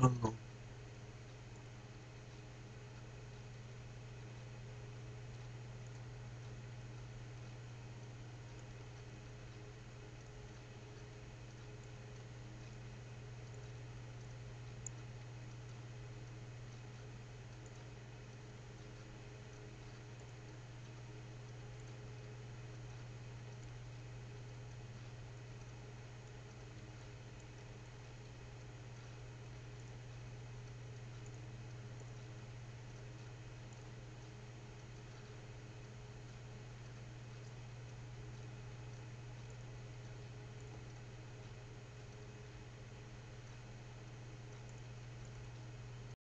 问